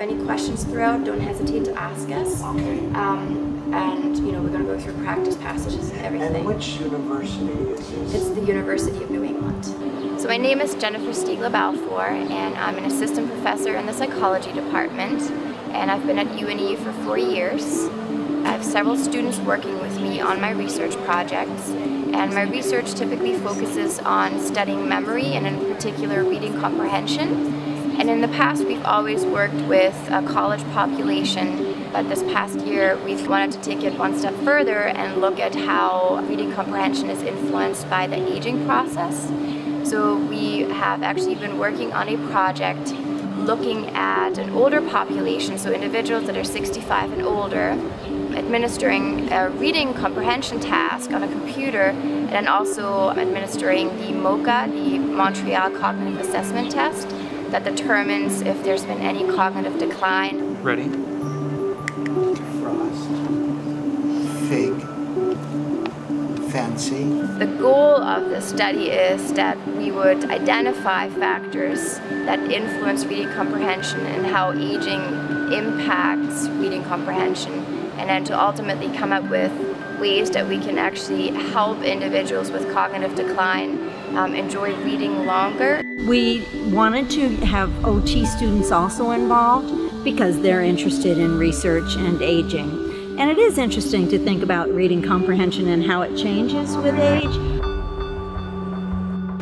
any questions throughout, don't hesitate to ask us. Okay. Um, and you know, we're going to go through practice passages and everything. And which university is this? It's the University of New England. So my name is Jennifer Stiegler Balfour, and I'm an assistant professor in the psychology department, and I've been at UNE for four years. I have several students working with me on my research projects, and my research typically focuses on studying memory and in particular reading comprehension. And in the past we've always worked with a college population, but this past year we've wanted to take it one step further and look at how reading comprehension is influenced by the aging process. So we have actually been working on a project looking at an older population, so individuals that are 65 and older, administering a reading comprehension task on a computer and then also administering the MOCA, the Montreal Cognitive Assessment Test, that determines if there's been any cognitive decline. Ready? Frost. Fig. Fancy. The goal of the study is that we would identify factors that influence reading comprehension and how aging impacts reading comprehension and then to ultimately come up with ways that we can actually help individuals with cognitive decline um, enjoy reading longer. We wanted to have OT students also involved because they're interested in research and aging. And it is interesting to think about reading comprehension and how it changes with age.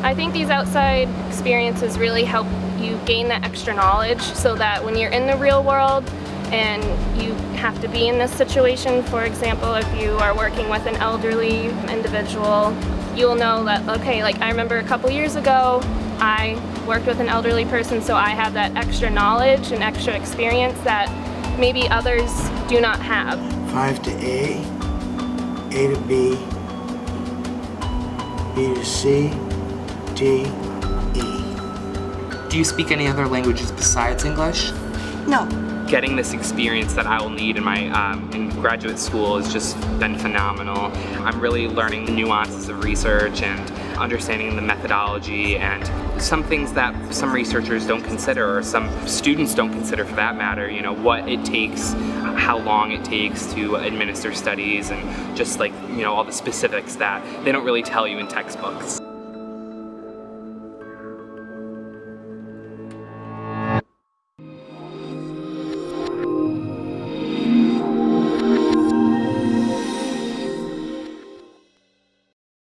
I think these outside experiences really help you gain that extra knowledge so that when you're in the real world, and you have to be in this situation. For example, if you are working with an elderly individual, you'll know that, okay, like I remember a couple years ago, I worked with an elderly person, so I have that extra knowledge and extra experience that maybe others do not have. Five to A, A to B, B to C, D, E. Do you speak any other languages besides English? No. Getting this experience that I will need in my um, in graduate school has just been phenomenal. I'm really learning the nuances of research and understanding the methodology and some things that some researchers don't consider or some students don't consider for that matter, you know, what it takes, how long it takes to administer studies and just like, you know, all the specifics that they don't really tell you in textbooks.